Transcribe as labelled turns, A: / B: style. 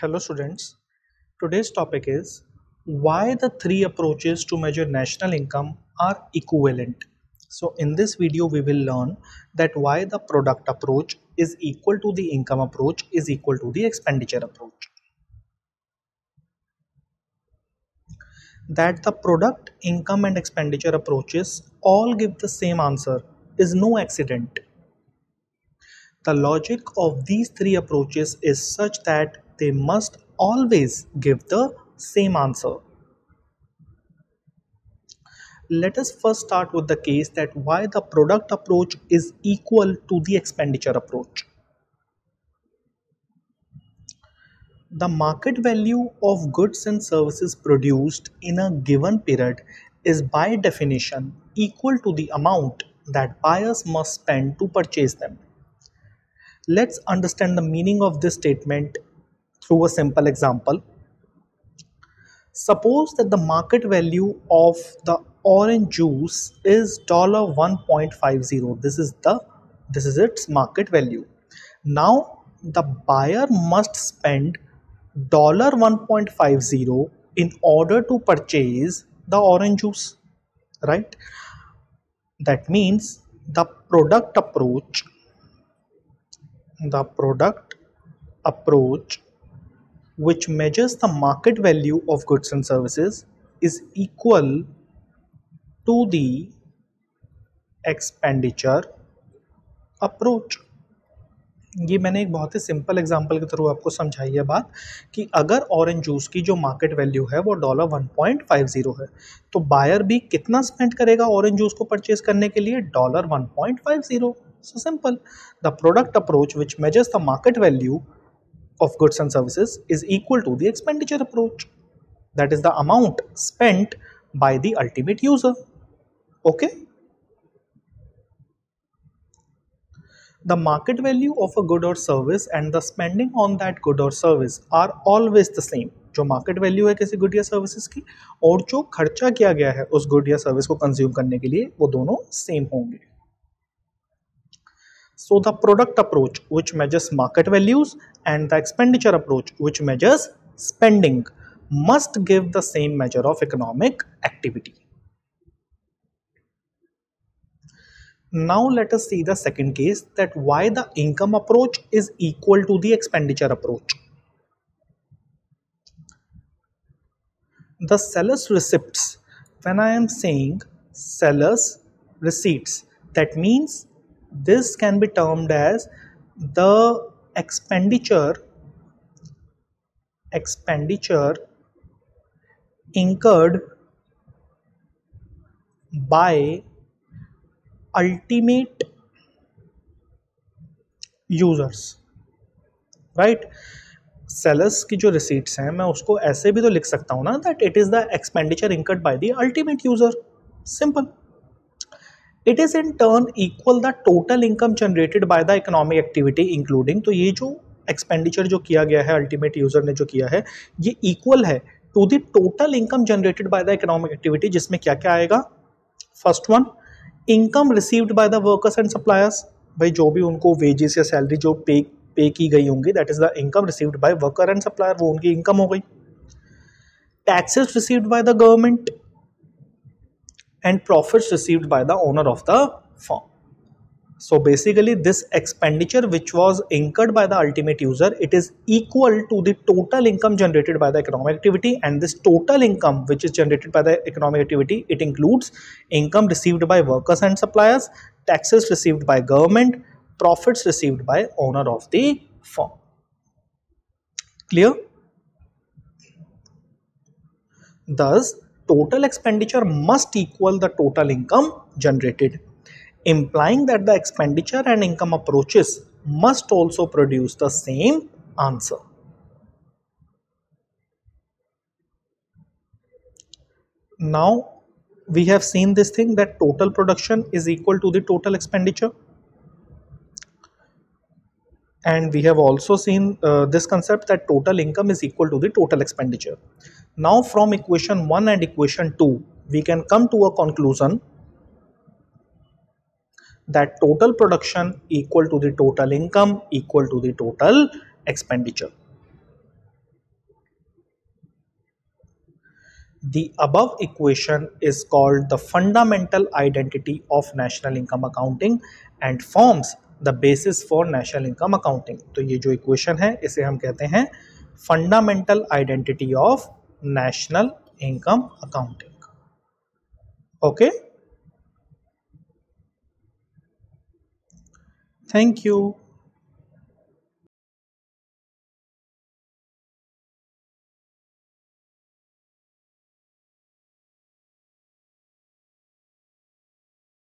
A: Hello students. Today's topic is why the three approaches to measure national income are equivalent. So in this video we will learn that why the product approach is equal to the income approach is equal to the expenditure approach. That the product, income and expenditure approaches all give the same answer is no accident. The logic of these three approaches is such that they must always give the same answer. Let us first start with the case that why the product approach is equal to the expenditure approach. The market value of goods and services produced in a given period is by definition equal to the amount that buyers must spend to purchase them. Let's understand the meaning of this statement through a simple example. Suppose that the market value of the orange juice is $1.50. This is the this is its market value. Now the buyer must spend $1.50 in order to purchase the orange juice, right? That means the product approach the product approach which measures the market value of goods and services is equal to the expenditure approach ये मैंने एक बहुत ही simple example के through आपको समझाई है बात कि अगर ऑरेंज जूस की जो मार्केट वैल्यू है वो dollar one point five zero है तो बायर भी कितना स्पेंड करेगा ऑरेंज जूस को परचेज करने के लिए? Dollar one point five zero so simple the product approach which measures the market value of goods and services is equal to the expenditure approach. That is the amount spent by the ultimate user. Okay. The market value of a good or service and the spending on that good or service are always the same. जो market value है किसी good या services की और जो खर्चा किया गया है उस गुड या सर्विस को कंज्यूम करने के लिए वो दोनों सेम होंगे So the product approach which measures market values and the expenditure approach which measures spending must give the same measure of economic activity. Now let us see the second case that why the income approach is equal to the expenditure approach. The seller's receipts, when I am saying seller's receipts, that means this can be termed as the expenditure expenditure incurred by ultimate users right sellers की जो receipts हैं मैं उसको ऐसे भी तो लिख सकता हूँ ना that it is the expenditure incurred by the ultimate user simple it is in turn equal the total income generated by the economic activity including तो ये जो एक्सपेंडिचर जो किया गया है अल्टीमेट यूज़र ने जो किया है, ये इक्वल है to the total income generated by the economic activity जिसमें क्या क्या आएगा? First one income received by the workers and suppliers भाई जो भी उनको वेजेस या सैलरी जो पे पे की गई होंगी that is the income received by worker and supplier वो उनकी इनकम हो गई। Taxes received by the government and profits received by the owner of the firm. So basically this expenditure which was incurred by the ultimate user, it is equal to the total income generated by the economic activity and this total income which is generated by the economic activity, it includes income received by workers and suppliers, taxes received by government, profits received by owner of the firm. Clear? Thus, total expenditure must equal the total income generated, implying that the expenditure and income approaches must also produce the same answer. Now, we have seen this thing that total production is equal to the total expenditure and we have also seen uh, this concept that total income is equal to the total expenditure. Now from equation 1 and equation 2 we can come to a conclusion that total production equal to the total income equal to the total expenditure. The above equation is called the fundamental identity of national income accounting and forms the basis for national income accounting तो ये जो equation है, इसे हम कहते हैं fundamental identity of national income accounting okay thank you